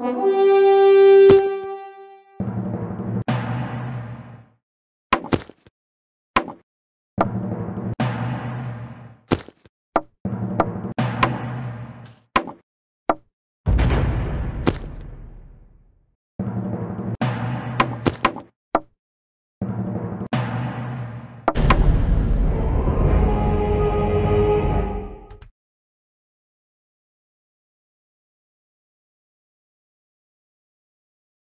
Música